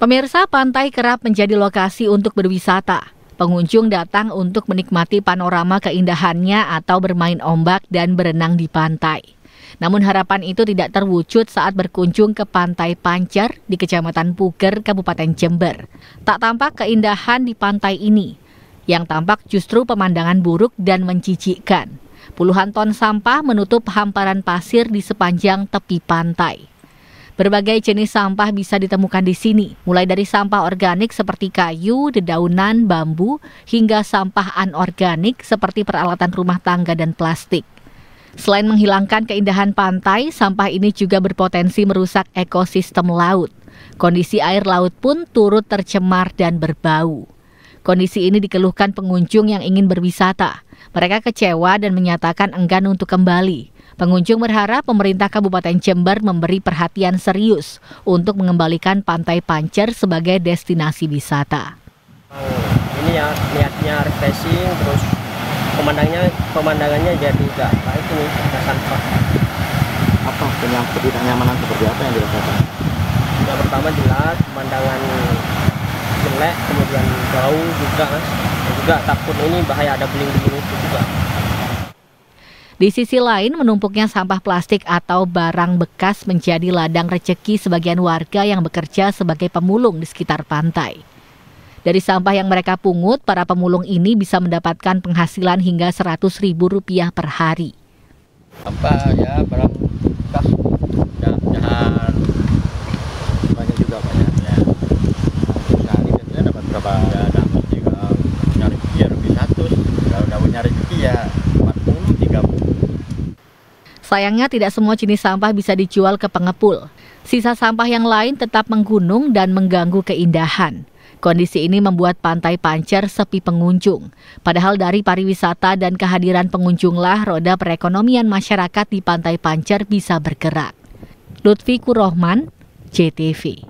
Pemirsa pantai kerap menjadi lokasi untuk berwisata. Pengunjung datang untuk menikmati panorama keindahannya atau bermain ombak dan berenang di pantai. Namun harapan itu tidak terwujud saat berkunjung ke Pantai Pancer di Kecamatan Puger, Kabupaten Jember. Tak tampak keindahan di pantai ini. Yang tampak justru pemandangan buruk dan mencicikkan. Puluhan ton sampah menutup hamparan pasir di sepanjang tepi pantai. Berbagai jenis sampah bisa ditemukan di sini, mulai dari sampah organik seperti kayu, dedaunan, bambu, hingga sampah anorganik seperti peralatan rumah tangga dan plastik. Selain menghilangkan keindahan pantai, sampah ini juga berpotensi merusak ekosistem laut. Kondisi air laut pun turut tercemar dan berbau. Kondisi ini dikeluhkan pengunjung yang ingin berwisata. Mereka kecewa dan menyatakan enggan untuk kembali. Pengunjung berharap pemerintah Kabupaten Jember memberi perhatian serius untuk mengembalikan Pantai Pancer sebagai destinasi wisata. Ini ya niatnya refreshing, terus pemandangannya pemandangannya jadi gak baik ini ada sampah. Apa ketidaknyamanan seperti apa yang dirasakan? Yang pertama jelas pemandangan jelek, kemudian bau juga, dan juga takut ini bahaya ada beling-beling itu juga. Di sisi lain, menumpuknya sampah plastik atau barang bekas menjadi ladang rejeki sebagian warga yang bekerja sebagai pemulung di sekitar pantai. Dari sampah yang mereka pungut, para pemulung ini bisa mendapatkan penghasilan hingga Rp100.000 per hari. Apa ya barang bekas jahat banyak juga banyak ya. Sekali biasanya dapat berapa? Ya dapat juga nyari ya lebih satu. Kalau dapat nyari rezeki ya 40 30. Sayangnya tidak semua jenis sampah bisa dijual ke pengepul. Sisa sampah yang lain tetap menggunung dan mengganggu keindahan. Kondisi ini membuat Pantai Pancer sepi pengunjung. Padahal dari pariwisata dan kehadiran pengunjunglah roda perekonomian masyarakat di Pantai Pancer bisa bergerak. Lutfi Kurohman, JTV.